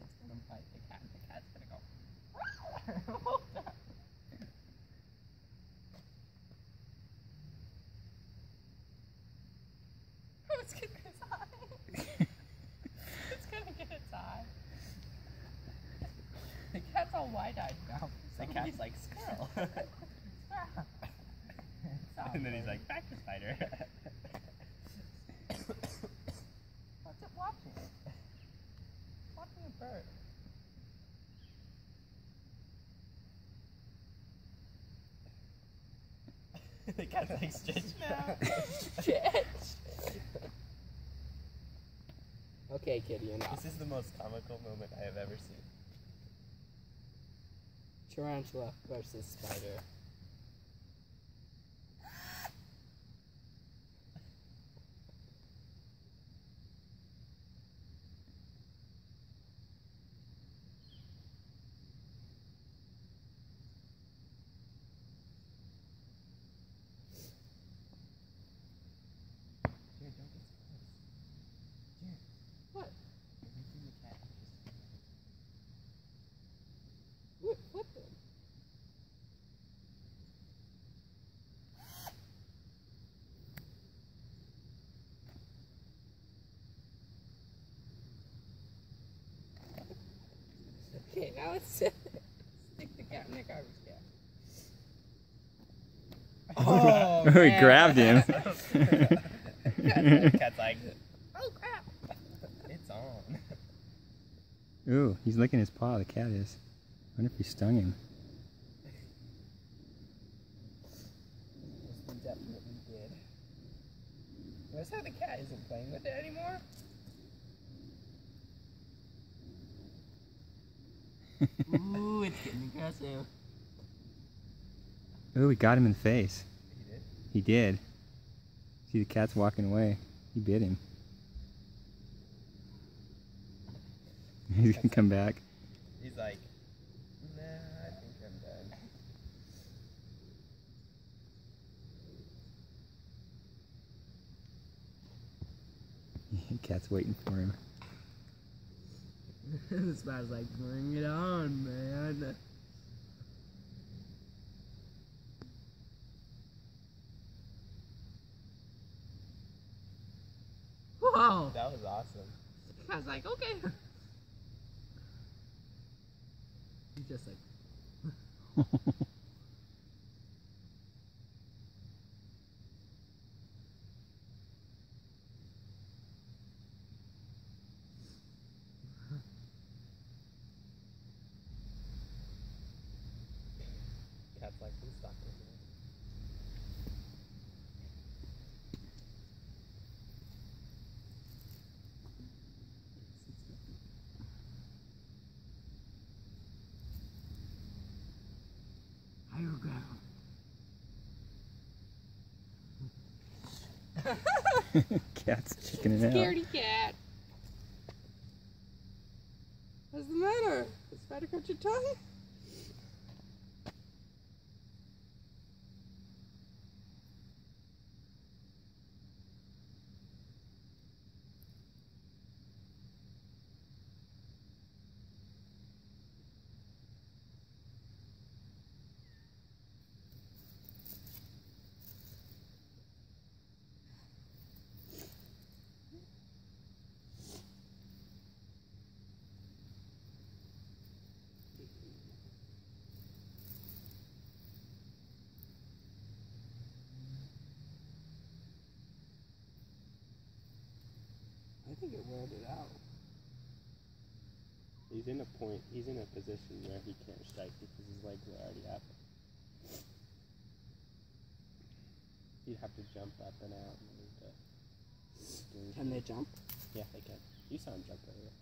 It's gonna bite the cat. The cat's gonna go. It's gonna get its eye. it's gonna get its eye. The cat's all wide-eyed now. The cat's like, squirrel. and then he's like, back to spider. What's it watching? Watching a bird. the cat's like, stretch now. Okay, kitty, enough. This is the most comical moment I have ever seen. Tarantula versus spider. Okay, now let's stick the cat in the garbage can. Oh, he grabbed him. The cat's like, Oh crap! it's on. Ooh, he's licking his paw, the cat is. I wonder if he stung him. This one definitely did. Notice how the cat isn't playing with it anymore? Ooh, it's getting aggressive. Ooh, he got him in the face. He did? He did. See, the cat's walking away. He bit him. He's gonna come back. He's like, nah, I think I'm done. Cat's waiting for him. this guy's like, bring it on, man. Whoa! That was awesome. I was like, okay. He's just like, Cat's like, who's talking to me? higher ground. Cat's checking it out. Scaredy cat. What's the matter? The spider cut your tongue? I think it weared out. He's in a point, he's in a position where he can't strike because his legs are already up. You'd have to jump up and out and Can they jump? Yeah, they can. You saw him jump earlier.